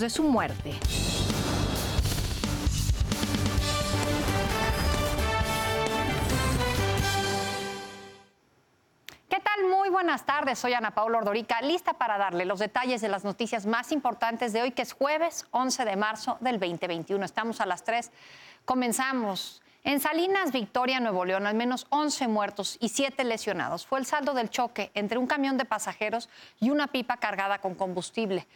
de su muerte. ¿Qué tal? Muy buenas tardes. Soy Ana Paula Ordorica, lista para darle los detalles de las noticias más importantes de hoy, que es jueves 11 de marzo del 2021. Estamos a las 3. Comenzamos. En Salinas, Victoria, Nuevo León, al menos 11 muertos y 7 lesionados. Fue el saldo del choque entre un camión de pasajeros y una pipa cargada con combustible.